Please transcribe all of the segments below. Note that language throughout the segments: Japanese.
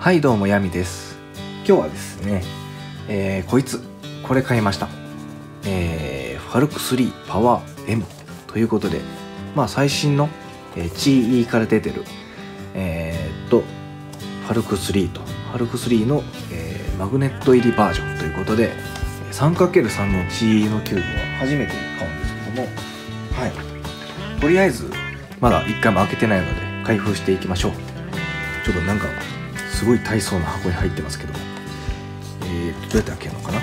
はいどうもやみです。今日はですね、えー、こいつこれ買いました。えー、ファルク3パワー M ということでまあ最新の、えー、GE から出てるえー、っとファルク3と。ファルク3の、えー、マグネット入りバージョンということで 3×3 の GE のキューブは初めて買うんですけどもはい。とりあえずまだ1回も開けてないので開封していきましょう。ちょっとなんかすごい大層な箱に入ってますけど。えーどうやって開けるのかな？ん？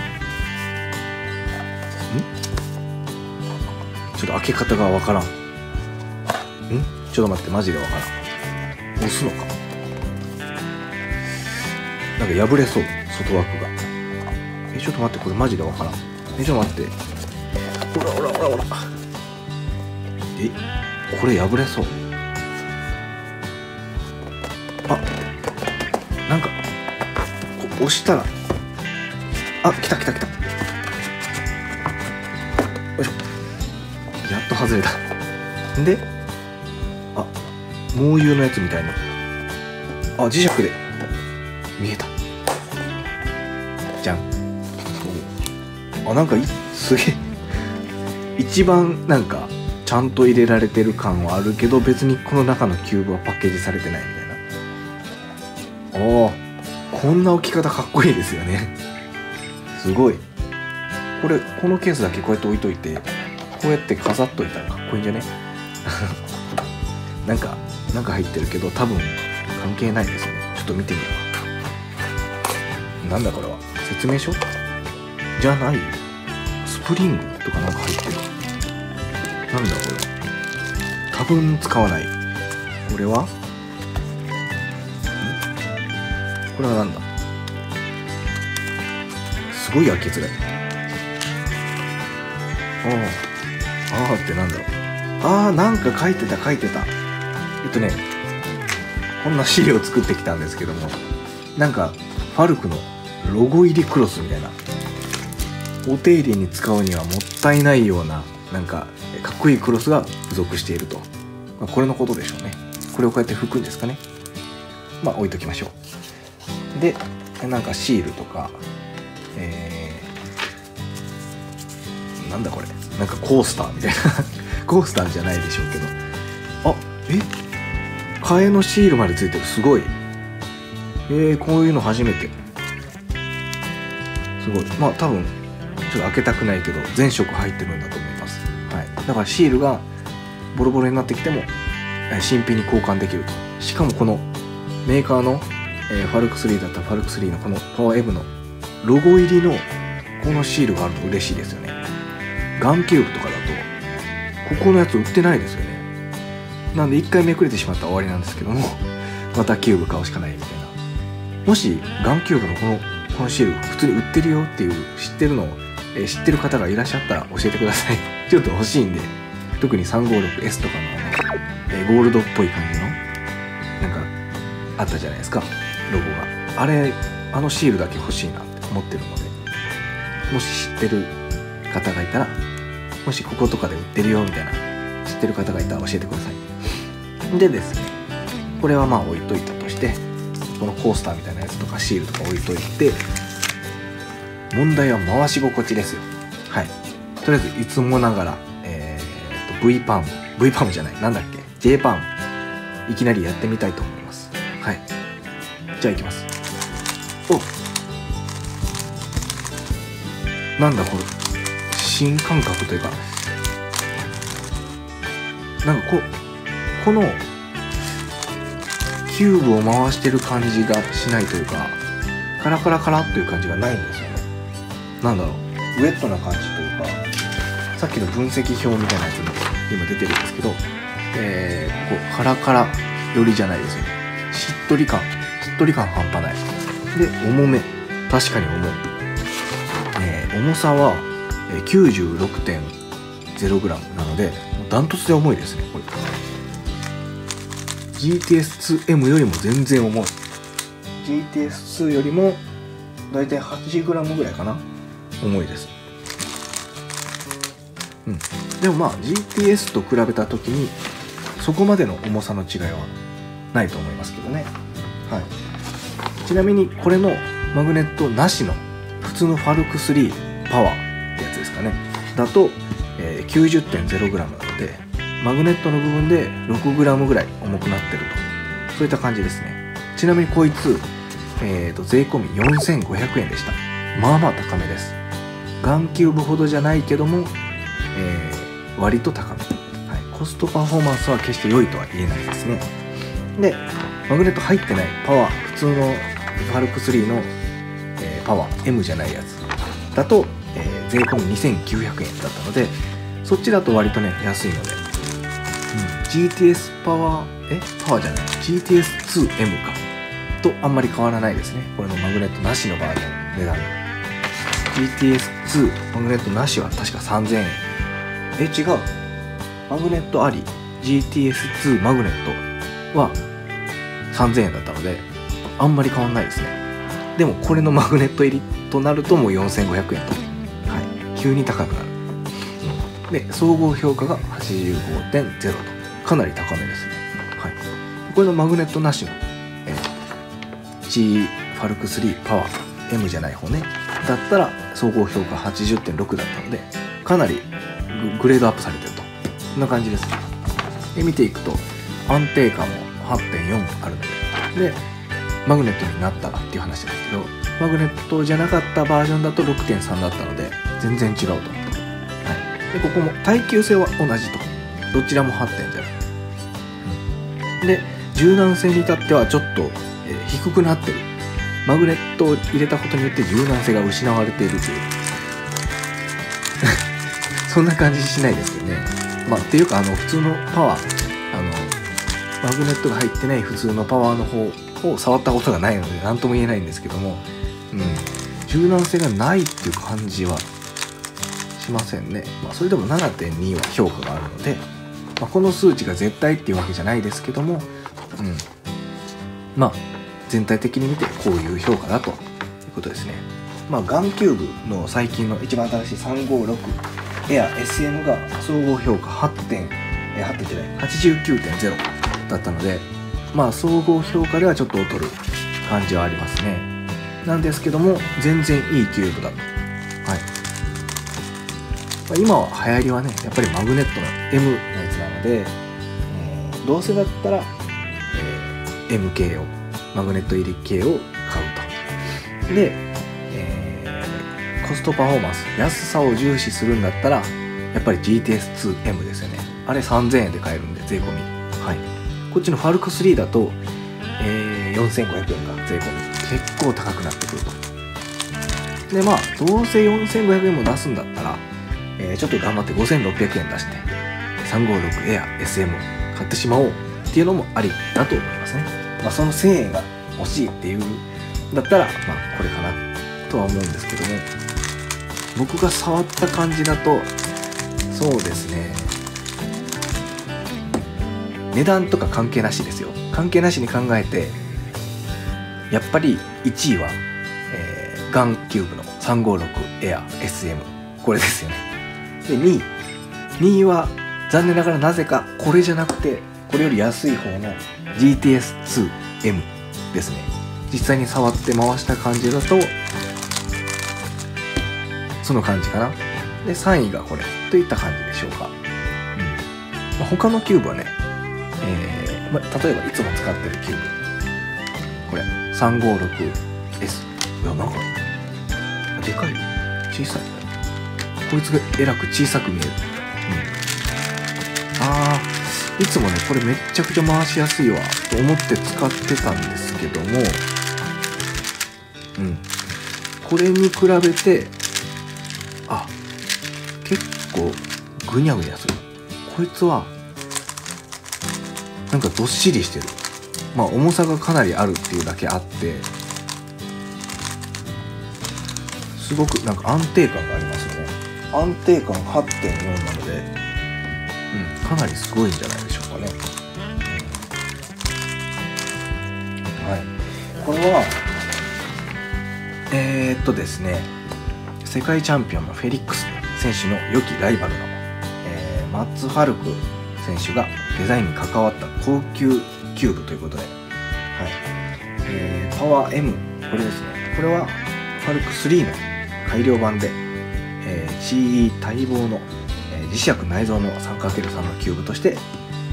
ちょっと開け方がわからん。ん？ちょっと待ってマジでわからん。押すのか？なんか破れそう外枠が。えちょっと待ってこれマジでわからん。えちょっと待って。ほらほらほらほら。え？これ破れそう。押したら。あ来た来た来た。よいしょ。やっと外れた。であ猛油のやつみたいな。あ磁石で。見えた。じゃん。あなんかすげえ。一番なんかちゃんと入れられてる感はあるけど別にこの中のキューブはパッケージされてないみたいな。おおこんな置き方かっこいいですよね。すごい。これこのケースだけこうやって置いといてこうやって飾っといたらかっこいいんじゃね？なんかなんか入ってるけど多分関係ないですね。ちょっと見てみよう。なんだこれは？説明書？じゃない？スプリングとかなんか入ってる。なんだこれ？多分使わない。これは？これはなんだ？すごい開けづらいああああってなんだろう。ああなんか書いてた書いてた。えっとねこんな資料を作ってきたんですけどもなんかファルクのロゴ入りクロスみたいな。お手入れに使うにはもったいないようななんかかっこいいクロスが付属していると、ま、これのことでしょうね。これをこうやって拭くんですかね。まあ置いときましょう。でなんかシールとかえー、なんだこれなんかコースターみたいな コースターじゃないでしょうけど。あえ？替えのシールまでついてるすごい。えー、こういうの初めて。すごい。まあ多分ちょっと開けたくないけど全色入ってるんだと思います、はい、だからシールがボロボロになってきても新品に交換できると。しかもこのメーカーの、えー、ファルク3だったファルク3のこのパワー M のロゴ入りのこのシールがあると嬉しいですよね。 GANキューブとかだとここのやつ売ってないですよね。なんで一回めくれてしまったら終わりなんですけども またキューブ買うしかないみたいな。もし GANキューブのこのこのシール普通に売ってるよっていう知ってるのを、えー、知ってる方がいらっしゃったら教えてください。ちょっと欲しいんで。特に 356S とかのあの、えー、ゴールドっぽい感じのなんかあったじゃないですか。ロゴが。あれあのシールだけ欲しいなって思ってるのでもし知ってる方がいたらもしこことかで売ってるよみたいな知ってる方がいたら教えてください。でですねこれはまあ置いといたとしてこのコースターみたいなやつとかシールとか置いといて問題は回し心地ですよ。はい。とりあえずいつもながら、えー、と V パーム V パームじゃないなんだっけ？J パームいきなりやってみたいと思います。はい。じゃあいきます。お。なんだこれ新感覚というか。なんかここのキューブを回してる感じがしないというかカラカラカラっていう感じがないんですよね。なんだろう。ウェットな感じというかさっきの分析表みたいなやつも今出てるんですけどえー、こうカラカラ寄りじゃないですよね。しっとり感。っとり感半端ない。で重め。確かに重い、えー、重さは 96.0g なのでダントツで重いですねこれ。GTS2M よりも全然重い。GTS2 よりもだいたい 8g ぐらいかな。重いです。うん。でもまあ GTS と比べた時にそこまでの重さの違いはないと思いますけどね。はい。ちなみにこれのマグネットなしの普通のファルク3パワーってやつですかね。だと、えー、90.0g なのでマグネットの部分で 6g ぐらい重くなってると。そういった感じですね。ちなみにこいつ、えーと、税込4500円でした。まあまあ高めです。ガンキューブほどじゃないけども、えー、割と高め、はい、コストパフォーマンスは決して良いとは言えないですね。でマグネット入ってないパワー普通のファルク3の、えー、パワー M じゃないやつだと、えー、税込み2900円だったのでそっちだと割とね安いので、うん、GTS パワーえ？パワーじゃない。GTS2M か。とあんまり変わらないですね。これのマグネットなしのバージョン値段 GTS2 マグネットなしは確か3000円。え違う。マグネットあり GTS2 マグネットは3000円だったのであんまり変わんないですねでもこれのマグネット入りとなるともう4500円と、はい、急に高くなるで総合評価が85.0とかなり高めですね、はい、これのマグネットなしの、えー、G ファルク3パワー M じゃない方ね。だったら総合評価80.6だったのでかなりグレードアップされてると。こんな感じですで見ていくと安定感も8.4あるので。でマグネットになったらっていう話なんですけどマグネットじゃなかったバージョンだと6.3だったので全然違うと、はい、でここも耐久性は同じと。どちらも8.0、うん、で柔軟性に至ってはちょっと、えー、低くなってる。マグネットを入れたことによって柔軟性が失われているという。そんな感じしないですよね。まあっていうかあの普通のパワー。あのマグネットが入ってない普通のパワーの方を触ったことがないので何とも言えないんですけども、うん、柔軟性がないっていう感じはしませんね、まあ、それでも7.2は評価があるので、まあ、この数値が絶対っていうわけじゃないですけども、うん、まあ全体的に見てこういう評価だということですね。まあガンキューブの最近の一番新しい356エア SM が総合評価8.8.89.0だったのでまあ総合評価ではちょっと劣る感じはありますね。なんですけども全然いいキューブだと。はい、まあ、今は流行りはねやっぱりマグネットの M のやつなので、えー、どうせだったら、えー、M 系をマグネット入り系を買うと。で、えー、コストパフォーマンス安さを重視するんだったらやっぱり GTS2M ですよね。あれ3000円で買えるんで税込み。はい。こっちのファルク3だと、えー、4500円が税込み。結構高くなってくると。でまあどうせ4500円も出すんだったら、えー、ちょっと頑張って5600円出して356エア SM を買ってしまおうっていうのもありだと思いますね。まあその1000円が欲しいっていうだったらまあこれかなとは思うんですけども。僕が触った感じだとそうですね。値段とか関係なしですよ。関係なしに考えてやっぱり1位は、えー、ガンキューブの356エア SM これですよね。で2位。2位は残念ながらなぜかこれじゃなくてこれより安い方の GTS2M ですね。実際に触って回した感じだとその感じかな。で3位がこれといった感じでしょうか、うん。まあ、他のキューブはねえー、ま、例えばいつも使ってるキューブ。これ 356S いやなんかでかい小さいこいつがえらく小さく見える、うん、あーいつもねこれめっちゃくちゃ回しやすいわ。と思って使ってたんですけども。うん。これに比べてあ結構ぐにゃぐにゃする。こいつはなんかどっしりしてる。まあ重さがかなりあるっていうだけあって。すごくなんか安定感がありますよね。安定感8.4なので、うん、かなりすごいんじゃないでしょうかね、うん、はい。これはえー、っとですね世界チャンピオンのフェリックス選手の良きライバルの、えー、マッツ・ファルク選手がデザインに関わった高級キューブということで、はい。えー、パワー M これですね。これは Valk 3の改良版で、えー、CE 待望の、えー、磁石内蔵の 3×3 のキューブとして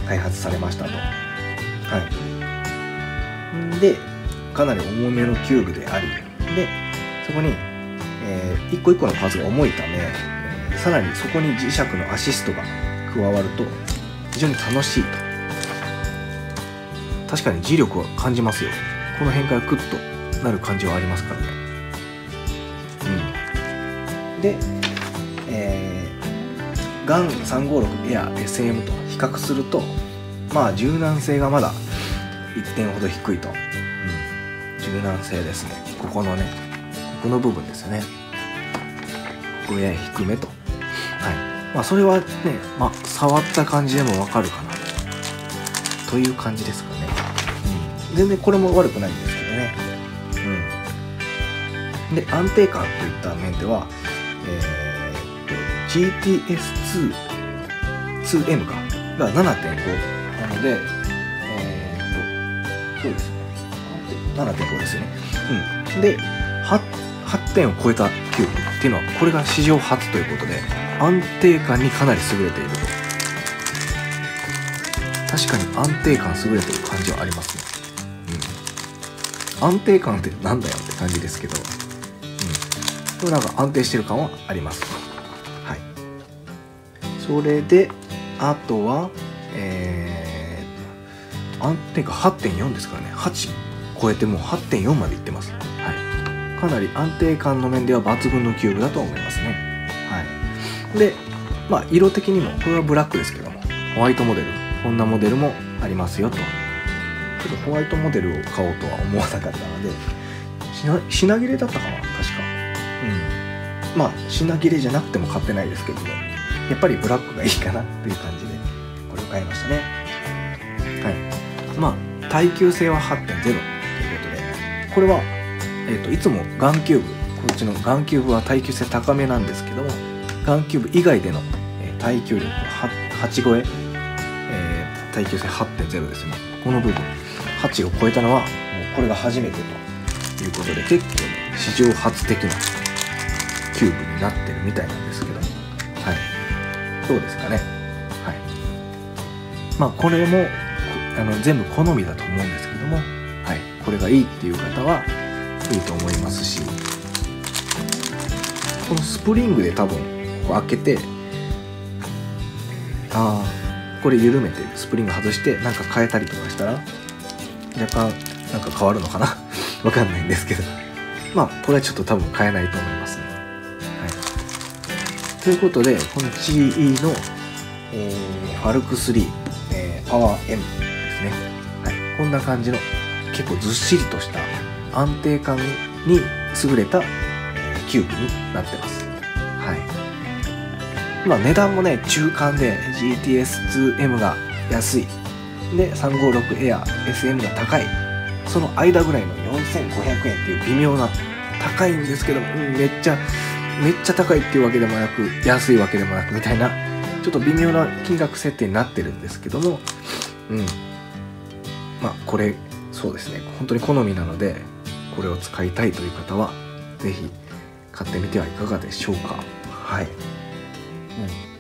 開発されましたと。はい、でかなり重めのキューブでありでそこに、えー、一個一個のパーツが重いため、さらにそこに磁石のアシストが加わると非常に楽しいと。確かに磁力は感じますよ。この辺からクッとなる感じはありますからね。うん。で、えー、ガン356エア SM と比較するとまあ柔軟性がまだ1点ほど低いと、うん、柔軟性ですね。ここのねここの部分ですよね。ここやや低めと。はい。まあそれはねまあ触った感じでもわかるかな。という感じですか、全然これも悪くないんですけどね。うん。で安定感といった面では、えー、GTS2 2M か。が7.5なのでえー、っとそうですね。7.5ですよね。うん。で 8, 8点を超えたキューブっていうのはこれが史上初ということで安定感にかなり優れていると。確かに安定感優れてる感じはありますね。安定感ってなんだよって感じですけど。うん。これなんか安定してる感はあります。はい。それであとはえー、安定感8.4ですからね。8超えてもう8.4までいってます。はい。かなり安定感の面では抜群のキューブだと思いますね。はい。でまあ色的にもこれはブラックですけどもホワイトモデルこんなモデルもありますよと。ちょっとホワイトモデルを買おうとは思わなかったので品切れだったかな確か。うん。まあ品切れじゃなくても買ってないですけどもやっぱりブラックがいいかなっていう感じでこれを買いましたね。はい。まあ耐久性は8.0ということでこれは、えーと、いつもガンキューブこっちのガンキューブは耐久性高めなんですけどもガンキューブ以外での、えー、耐久力は8超え耐久性8.0ですねこの部分8を超えたのはもうこれが初めてということで結構ね史上初的なキューブになってるみたいなんですけどはい。どうですかね。はい。まあこれもあの全部好みだと思うんですけどもはい。これがいいっていう方はいいと思いますしこのスプリングで多分こう開けてああこれ緩めてスプリング外してなんか変えたりとかしたら若干なんか変わるのかな？わかんないんですけど。まあこれはちょっと多分変えないと思いますね、はい、ということでこの GE の、えー、ファルク3、えー、パワー M ですね、はい、こんな感じの結構ずっしりとした安定感に優れた、キューブになってます。はい。まあ値段もね中間で GTS2M が安い。で356 Air SM が高い。その間ぐらいの4500円っていう微妙な高いんですけど、うん、めっちゃめっちゃ高いっていうわけでもなく安いわけでもなくみたいなちょっと微妙な金額設定になってるんですけどもうん。まあこれそうですね。本当に好みなのでこれを使いたいという方は是非買ってみてはいかがでしょうか。はい。うん。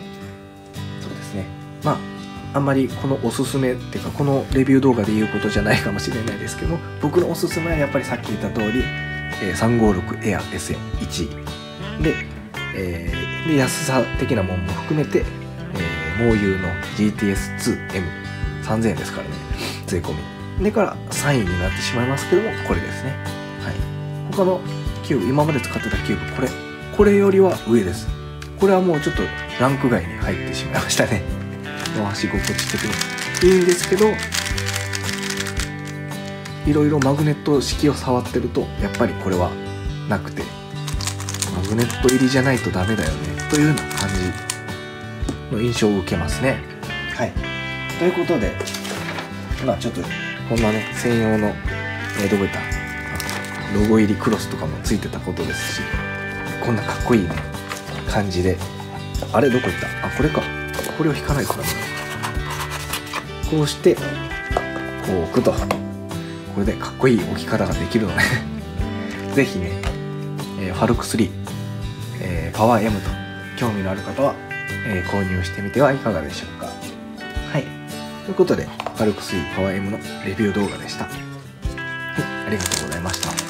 あんまりこのおすすめっていうかこのレビュー動画で言うことじゃないかもしれないですけど僕のおすすめはやっぱりさっき言った通り、えー、356 Air SM1 で,、えー、で安さ的なもんも含めて、えー、 MoYu の GTS2M3000 円ですからね。税込み。でから3位になってしまいますけどもこれですね。はい。他のキューブ今まで使ってたキューブこれこれよりは上です。これはもうちょっとランク外に入ってしまいましたね。回し心地的にいいんですけどいろいろマグネット式を触ってるとやっぱりこれはなくてマグネット入りじゃないとダメだよねというような感じの印象を受けますね。はい。ということでまあちょっとこんなね専用の、えー、どこいった？ロゴ入りクロスとかもついてたことですしこんなかっこいいね感じで。あれどこ行った？あこれか。これを引かないからこうしてこう置くと。ここれでかっこいい置き方ができるので ぜひね、えーファルク3、えーパワー M と興味のある方は、えー購入してみてはいかがでしょうか。はい。ということでファルク3パワー M のレビュー動画でした。はいありがとうございました